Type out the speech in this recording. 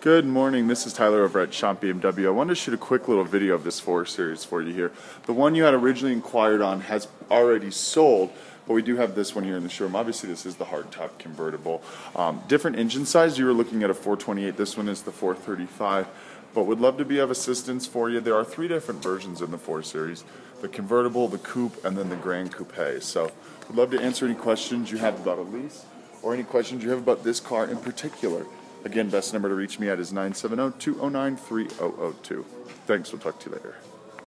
Good morning. This is Tyler over at Schomp BMW. I wanted to shoot a quick little video of this 4 Series for you here. The one you had originally inquired on has already sold, but we do have this one here in the showroom. Obviously, this is the hardtop convertible. Um, different engine size. You were looking at a 428. This one is the 435. But would love to be of assistance for you. There are three different versions in the 4 Series. The convertible, the coupe, and then the Gran Coupe. So, would love to answer any questions you have about a lease or any questions you have about this car in particular. Again, best number to reach me at is 970 209 3002. Thanks, we'll talk to you later.